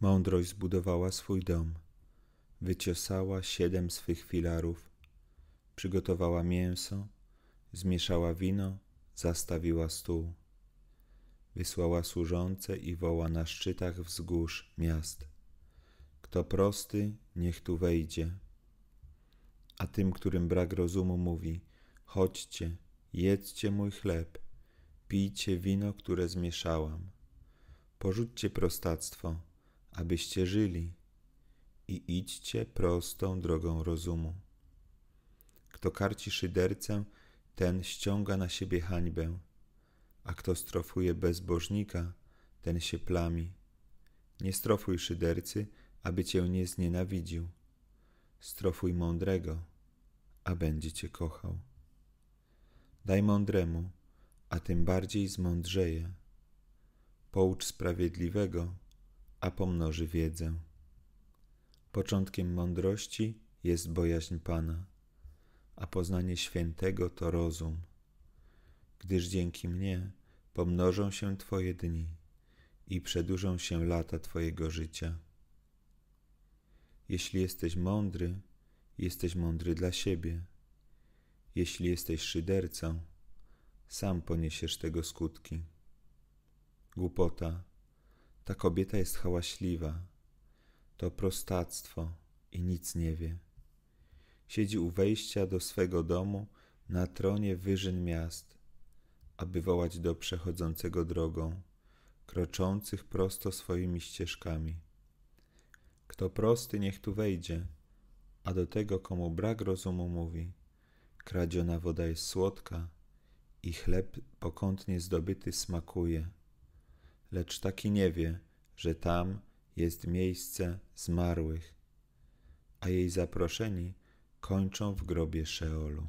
Mądrość zbudowała swój dom, wyciosała siedem swych filarów, przygotowała mięso, zmieszała wino, zastawiła stół. Wysłała służące i woła na szczytach wzgórz miast. Kto prosty, niech tu wejdzie. A tym, którym brak rozumu, mówi: Chodźcie, jedzcie mój chleb, pijcie wino, które zmieszałam. Porzućcie prostactwo, abyście żyli, i idźcie prostą drogą rozumu. Kto karci szydercę, ten ściąga na siebie hańbę, a kto strofuje bezbożnika, ten się plami. Nie strofuj szydercy, aby cię nie znienawidził. Strofuj mądrego, a będzie cię kochał. Daj mądremu, a tym bardziej zmądrzeje. Poucz sprawiedliwego, a pomnoży wiedzę. Początkiem mądrości jest bojaźń Pana, a poznanie świętego to rozum. Gdyż dzięki mnie pomnożą się Twoje dni i przedłużą się lata Twojego życia. Jeśli jesteś mądry, jesteś mądry dla siebie. Jeśli jesteś szydercą, sam poniesiesz tego skutki. Głupota, ta kobieta jest hałaśliwa, to prostactwo i nic nie wie. Siedzi u wejścia do swego domu na tronie wyżyn miast, aby wołać do przechodzącego drogą, kroczących prosto swoimi ścieżkami. Kto prosty, niech tu wejdzie, a do tego, komu brak rozumu, mówi: Kradziona woda jest słodka i chleb pokątnie zdobyty smakuje. Lecz taki nie wie, że tam jest miejsce zmarłych, a jej zaproszeni kończą w grobie Szeolu.